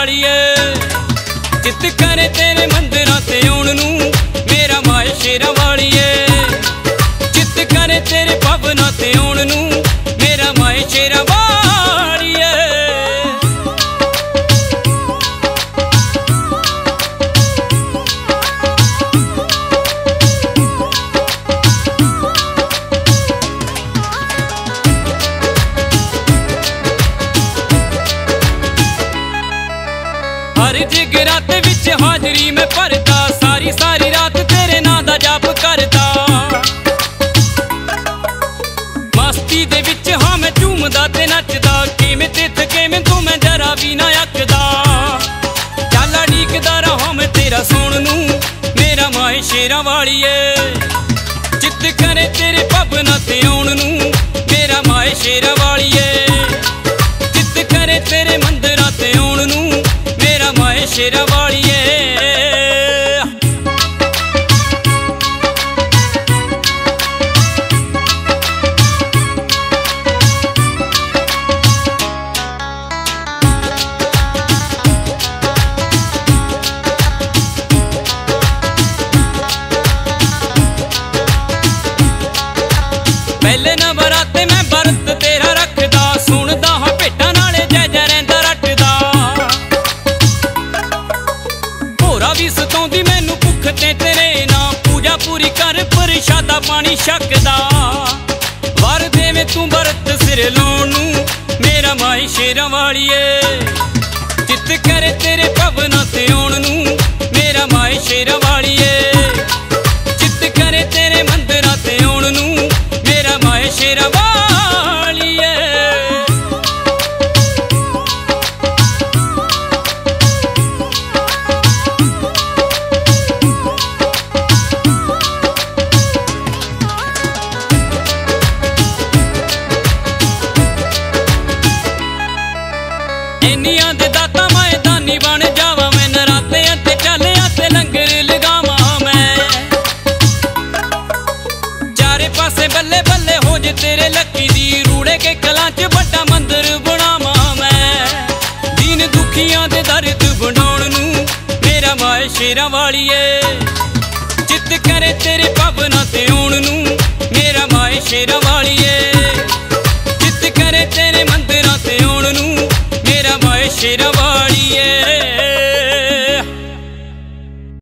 ਸ਼ੇਰਾਂ ਵਾਲੀਏ। ਚਿੱਤ ਕਰੇ ਤੇਰੇ ਮੰਦਰਾਂ ਤੇ ਆਉਣ ਨੂੰ, ਮੇਰਾ ਮਾਏ ਸ਼ੇਰਾਂ ਵਾਲੀਏ। ਚਿੱਤ ਕਰੇ ਤੇਰੇ ਭਵਨਾਂ ਤੇ ਆਉਣ ਹਰ ਜਿਗਰਾਤ ਵਿੱਚ ਹਾਜ਼ਰੀ ਮੈਂ ਭਰਦਾ, ਸਾਰੀ ਸਾਰੀ ਰਾਤ ਤੇਰੇ ਨਾਂ ਦਾ ਜਪ ਕਰਦਾ। ਮਸਤੀ ਦੇ ਵਿੱਚ ਹਾਂ ਮੈਂ ਝੂਮਦਾ ਤੇ ਨੱਚਦਾ, ਕਿਵੇਂ ਤੇ ਕਿਵੇਂ ਤੂੰ ਮੈਂ ਜਰਾ ਵੀ ਨਾ ਅੱਕਦਾ। ਚੱਲ ਢੀਕਦਾ ਰਹਾ ਮੈਂ ਤੇਰਾ ਸੋਣ ਨੂੰ, ਮੇਰਾ ਮਾਏ ਸ਼ੇਰਾਂ ਵਾਲੀ ਵਾਲੀਏ। ਚਿੱਤ ਕਰੇ ਤੇਰੇ ਭਵਨਾਂ ਤੇ ਆਉਣ ਨੂੰ, ਮੇਰਾ ਮਾਏ ਸ਼ੇਰਾਂ ਸ਼ੇਰਾਂ ਵਾਲੀਏ। ਪਾਣੀ ਛਕਦਾ। ਵਰ ਦੇਵੇਂ ਤੂੰ ਵਰਤ ਸਿਰ ਲਾਉਣ ਨੂੰ, ਮੇਰਾ ਮਾਈ ਸ਼ੇਰਾਂ ਵਾਲੀਏ। ਚਿੱਤ ਕਰੇ ਤੇਰੇ ਭਵਨਾਂ ਤੇ ਆਉਣ ਨੂੰ, ਮੇਰਾ ਮਾਈ ਸ਼ੇਰਾਂ ਪਾਸੇ ਬੱਲੇ ਬੱਲੇ ਹੋ ਜੇ ਤੇਰੇ ਲੱਕੀ ਦੀ ਰੂੜੇ ਕੇ ਕਲਾਂ 'ਚ ਵੱਡਾ ਮੰਦਰ ਬਣਾਵਾਂ ਮੈਂ। ਦੀਨ ਦੁਖੀਆਂ ਦੇ ਦਰਦ ਬਣਾਉਣ ਨੂੰ ਮੇਰਾ ਮਾਇ ਸ਼ੇਰਾਂ ਵਾਲੀਏ। ਜਿੱਤ ਕਰੇ ਤੇਰੇ ਪਵਨਾ ਤੇ ਆਉਣ ਨੂੰ ਮੇਰਾ ਮਾਇ ਸ਼ੇਰਾਂ ਵਾਲੀਏ। ਚਿੱਤ ਕਰੇ ਤੇਰੇ ਮੰਦਰਾਂ ਤੇ ਆਉਣ ਨੂੰ ਮੇਰਾ ਮਾਇ ਸ਼ੇਰਾਂ